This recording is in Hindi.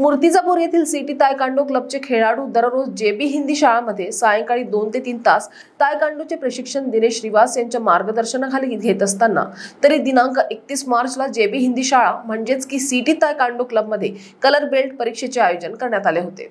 मूर्तिजापूर येथील सिटी तायकांडो क्लबचे खेळाडू दररोज जेबी हिंदी शाळामध्ये सायंकाळी दोन ते तीन तास तायकांडोचे प्रशिक्षण दिनेश श्रीवास यांच्या मार्गदर्शनाखाली घेत असताना तरी दिनांक एकतीस मार्चला जेबी हिंदी शाळा म्हणजेच की सिटी तायकांडो क्लबमध्ये कलर बेल्ट परीक्षेचे आयोजन करण्यात आले होते.